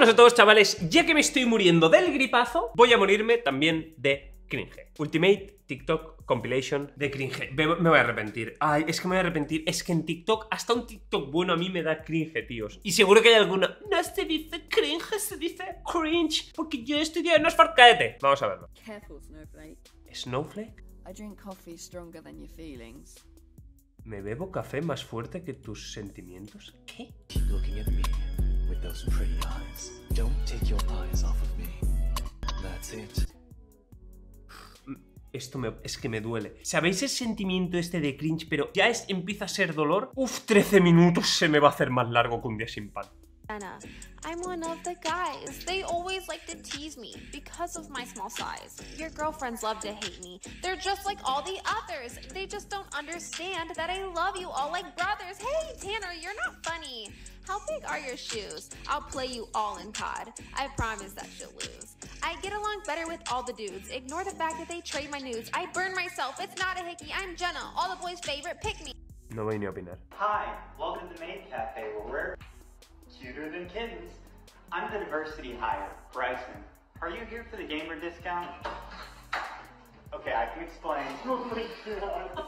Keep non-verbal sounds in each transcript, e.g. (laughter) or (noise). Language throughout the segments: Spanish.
buenas a todos chavales, ya que me estoy muriendo del gripazo, voy a morirme también de cringe. Ultimate TikTok Compilation de cringe. Me, voy a arrepentir. Ay, es que me voy a arrepentir. Es que en TikTok, hasta un TikTok bueno a mí me da cringe, tíos. Y seguro que hay alguna. No se dice cringe, se dice cringe. Porque yo estudié en Oxford. Cállate. Vamos a verlo. Careful, Snowflake. Snowflake. I drink coffee stronger than your feelings. ¿Me bebo café más fuerte que tus sentimientos? ¿Qué? Keep looking at me those pretty eyes. Don't take. Esto me- es que me duele. ¿Sabéis el sentimiento este de cringe, pero ya empieza a ser dolor? Uf, 13 minutos se me va a hacer más largo que un día sin pan. Anna. I'm one of the guys. They always like to tease me because of my small size. Your girlfriends love to hate me. They're just like all the others. They just don't understand that I love you all like brothers. Hey, Tanner, you're not funny. How big are your shoes? I'll play you all in COD. I promise that you'll lose. I get along better with all the dudes. Ignore the fact that they trade my nudes. I burn myself. It's not a hickey. I'm Jenna, all the boys' favorite. Pick me. No voy ni a opinar. Hi, welcome to Maid Cafe, where we're cuter than kittens. I'm the diversity hire, Bryson. Are you here for the gamer discount?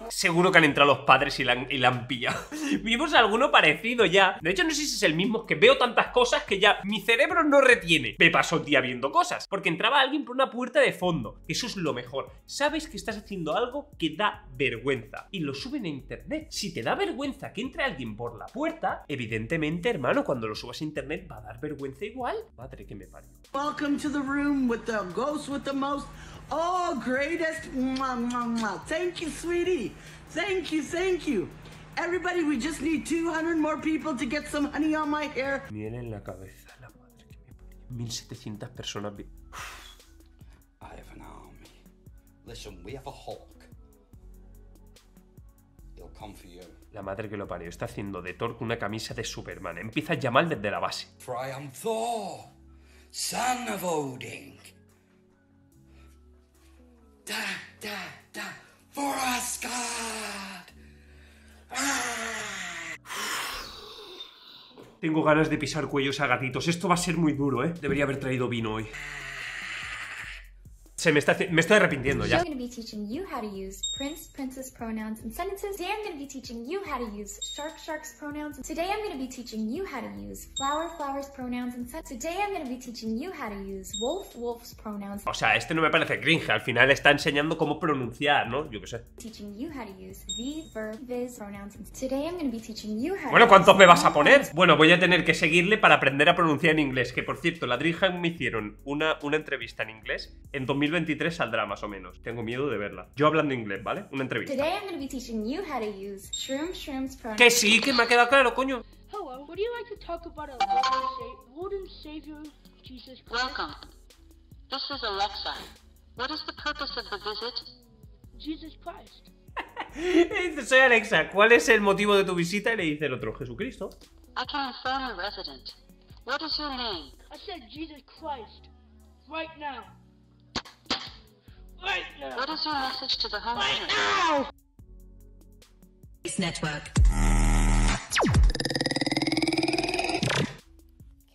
Seguro que han entrado los padres y la han, y la han pillado. (laughs) Vimos alguno parecido ya. De hecho, no sé si es el mismo, que veo tantas cosas que ya mi cerebro no retiene. Me paso el día viendo cosas. Porque entraba alguien por una puerta de fondo. Eso es lo mejor. Sabes que estás haciendo algo que da vergüenza. Y lo suben a internet. Si te da vergüenza que entre alguien por la puerta, evidentemente, hermano, cuando lo subas a internet va a dar vergüenza igual. Madre que me parió. Welcome to the room with the ghost with the most. Oh, greatest. Mwah, mwah, mwah. Thank you, sweetie. Thank you, thank you. Everybody, we just need 200 more people to get some honey on my hair. Miel en la cabeza, la madre que me parió. 1700 personas vi- I have an army. Listen, we have a Hulk. He'll come for you. La madre que lo parió está haciendo de Thor una camisa de Superman. Empieza a llamar desde la base. For I am Thor, son of Odin. For! Tengo ganas de pisar cuellos a gatitos. Esto va a ser muy duro, ¿eh? Debería haber traído vino hoy. Se me está me estoy arrepintiendo ya. I'm going to be teaching you how to use prince, princess pronouns and sentences. Today I'm going to be teaching you how to use shark, sharks pronouns. Today I'm going to be teaching you how to use flower, flowers pronouns and sentences. Today I'm going to be teaching you how to use wolf, wolves pronouns. O sea, este no me parece cringe. Al final está enseñando cómo pronunciar, ¿no? Yo qué sé. Teaching you how to use the, verb, viz pronouns. And today I'm going to be teaching you how Bueno, to ¿cuántos me vas a poner? Bueno, voy a tener que seguirle para aprender a pronunciar en inglés. Que por cierto, la Dreamhack me hicieron una, una entrevista en inglés. En 2023 saldrá más o menos. Tengo miedo de verla. Yo hablando inglés, ¿vale? Una entrevista. Today I'm going to be teaching you how to use shroom, shrooms. Que sí, que me ha quedado claro, coño. Hello, would you like to talk about Lord and, Sa- Savior, Jesus Christ? Welcome. This is Alexa. What is the purpose of the visit? Jesus Christ. (laughs) Dice, soy Alexa, ¿cuál es el motivo de tu visita? Y le dice el otro, Jesucristo. I can inform the resident. What is your name? I said Jesus Christ. Right now. Right now. What is your message to the homeowner?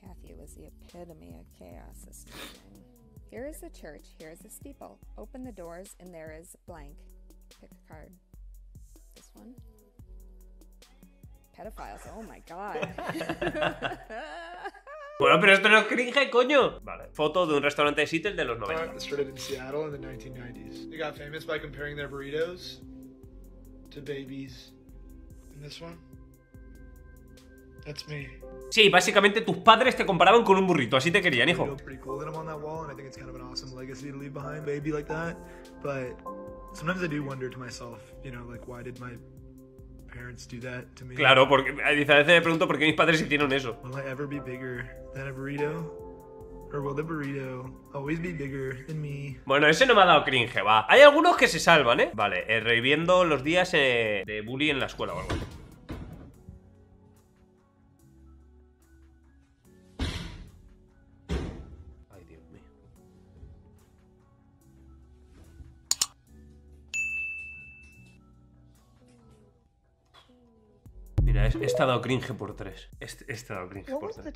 Kathy was the epitome of chaos this weekend. Here is the church, here is the steeple. Open the doors, and there is blank. Pick a card. This one. Pedophiles, oh my god. (laughs) (laughs) Bueno, pero esto no es cringe, coño. Vale, foto de un restaurante de Seattle de los 90. started in Seattle in the 1990s. They got famous by comparing their burritos to babies. And this one? That's me. Sí, básicamente tus padres te comparaban con un burrito, así te querían, hijo. Sometimes I do wonder to myself, you know, like why did my Claro, porque a veces me pregunto por qué mis padres hicieron eso. Will I ever be bigger than a burrito? Or will the burrito always be bigger than me? Bueno, ese no me ha dado cringe, va. Hay algunos que se salvan, ¿eh? Vale, eh, reviviendo los días eh, de bullying en la escuela o algo. así. He, he estado cringe por tres. Este, he estado cringe por tres.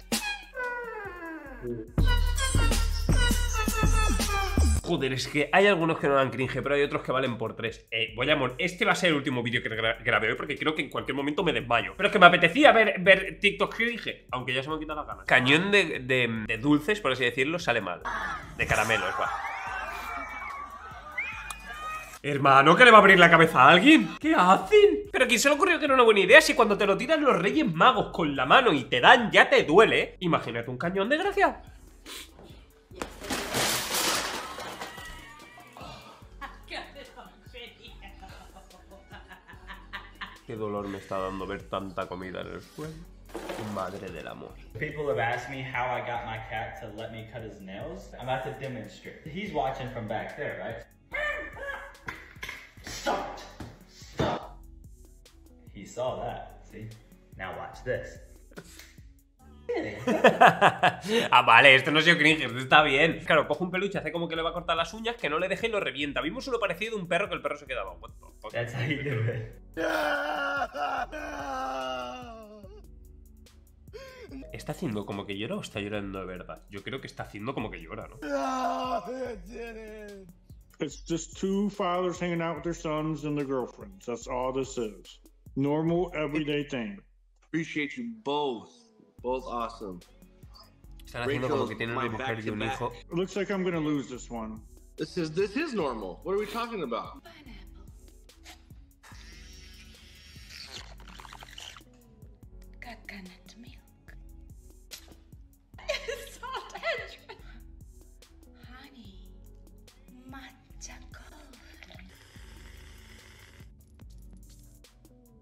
Joder, es que hay algunos que no dan cringe, pero hay otros que valen por tres. Eh, voy a mor- Este va a ser el último vídeo que gra- grabe hoy porque creo que en cualquier momento me desmayo. Pero es que me apetecía ver, TikTok cringe, aunque ya se me han quitado las ganas. Cañón de dulces, por así decirlo, sale mal. De caramelos, va. Hermano, ¿que le va a abrir la cabeza a alguien? ¿Qué hacen? Pero ¿quién se le ocurrió que era una buena idea? Si cuando te lo tiran los reyes magos con la mano y te dan, ya te duele. Imagínate un cañón de gracia. Qué dolor me está dando ver tanta comida en el suelo. Madre del amor. People have asked me how I got my cat to let me cut his nails. I'm about to demonstrate. He's watching from back there, right? Saw that, see? Now watch this. (laughs) ah, vale, esto no ha sido cringe, esto está bien. Claro, coge un peluche, hace como que le va a cortar las uñas, que no le deje y lo revienta. Vimos uno parecido de un perro que el perro se quedaba. What the fuck? That's how you do it. ¿Está haciendo como que llora o está llorando de verdad? Yo creo que está haciendo como que llora, ¿no? It's just two fathers hanging out with their sons and their girlfriends. That's all this is. Normal, everyday thing. Appreciate you both. Both awesome. Están haciendo como que tienen una my mujer y un hijo. back-to-back. It looks like I'm gonna lose this one. This is this is normal. What are we talking about?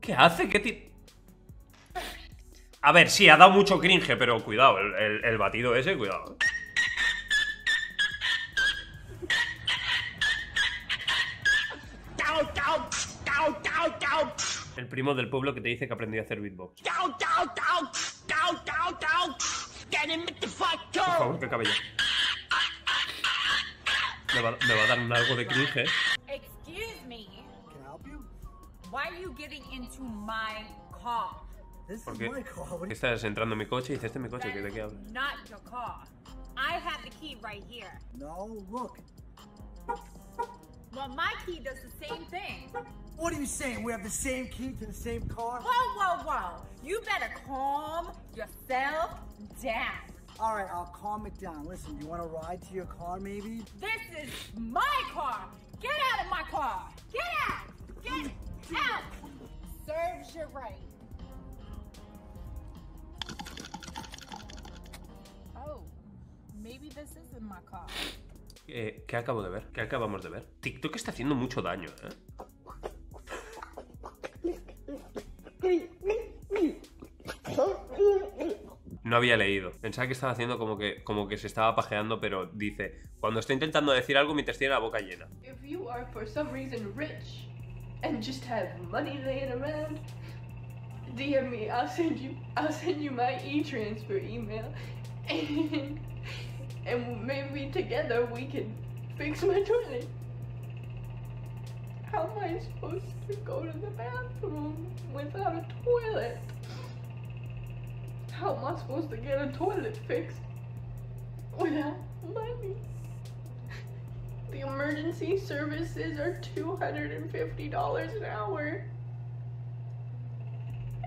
¿Qué hace? ¿Qué ti- A ver, sí, ha dado mucho cringe, pero cuidado, el, el- el batido ese, cuidado. El primo del pueblo que te dice que aprendió a hacer beatbox. Por favor, que acabe ya. Me va, me va a dar un algo de cringe, ¿eh? You getting into my car? This ¿Por qué? ¿Qué estás entrando en mi coche y dices, este es mi coche? ¿De qué hablas? Not your car. I have the key right here. No, look. Well, my key does the same thing. What are you saying? We have the same key to the same car? Whoa, whoa, whoa. You better calm yourself down. All right, I'll calm it down. Listen, you want to ride to your car, maybe? This is my car. Get out of my car. Get out. Get out. Serves you right. Oh, maybe this isn't my car. Eh, ¿Qué acabo de ver? ¿Qué acabamos de ver? TikTok está haciendo mucho daño, ¿eh? No había leído. Pensaba que estaba haciendo como que, como que se estaba pajeando, pero dice, cuando está intentando decir algo mientras tiene la boca llena. If you are for some reason rich and just have money laying around, DM me. I'll send you. I'll send you my e-transfer email, and (laughs) and maybe together we can fix my toilet. How am I supposed to go to the bathroom without a toilet? How am I supposed to get a toilet fixed without money? The emergency services are $250 an hour.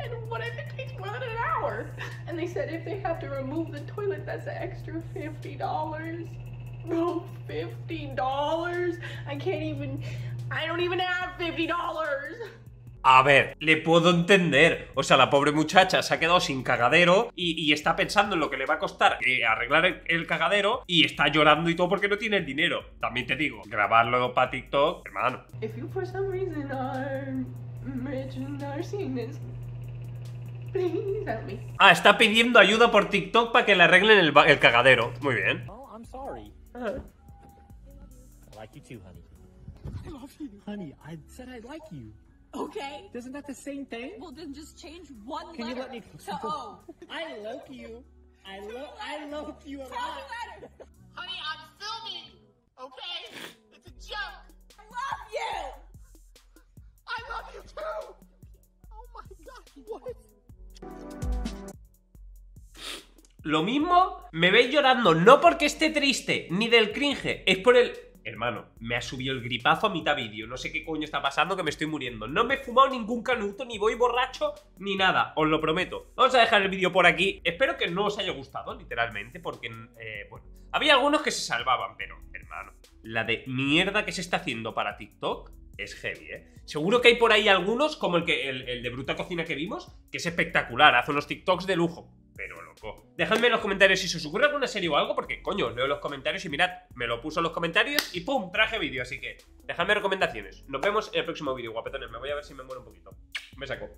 And what if it takes more than an hour? And they said if they have to remove the toilet, that's an extra $50. Bro, $50? I can't even, I don't even have $50. A ver, le puedo entender. O sea, la pobre muchacha se ha quedado sin cagadero y, y está pensando en lo que le va a costar eh, arreglar el, el cagadero y está llorando y todo porque no tiene el dinero. También te digo, grabarlo para TikTok, hermano. If you for some reason are rich and are seeing this, please help me. Ah, está pidiendo ayuda por TikTok para que le arreglen el, cagadero. Muy bien. Oh, I'm sorry. Uh-huh. I like you too, honey. I love you. Honey, I said I like you. Okay. Isn't that the same thing? Well, then just change one Can you letter let me to O. (laughs) I love you. I love I love you a Tell lot. me letter. Honey, I'm filming. Okay? It's a joke. I love you. I love you too. Oh my god, what? Lo mismo, me veis llorando no porque esté triste, ni del cringe, es por el... Hermano, me ha subido el gripazo a mitad vídeo. No sé qué coño está pasando, que me estoy muriendo. No me he fumado ningún canuto, ni voy borracho, ni nada. Os lo prometo. Vamos a dejar el vídeo por aquí. Espero que no os haya gustado, literalmente, porque, eh, bueno, había algunos que se salvaban, pero, hermano, la de mierda que se está haciendo para TikTok es heavy, ¿eh? Seguro que hay por ahí algunos, como el, que, el, el de Bruta Cocina que vimos, que es espectacular. Hace unos TikToks de lujo. Pero loco. Dejadme en los comentarios si se os ocurre alguna serie o algo, porque coño, leo los comentarios y mirad, me lo puso en los comentarios y ¡pum! Traje vídeo, así que dejadme recomendaciones. Nos vemos en el próximo vídeo, guapetones. Me voy a ver si me muero un poquito. Me saco.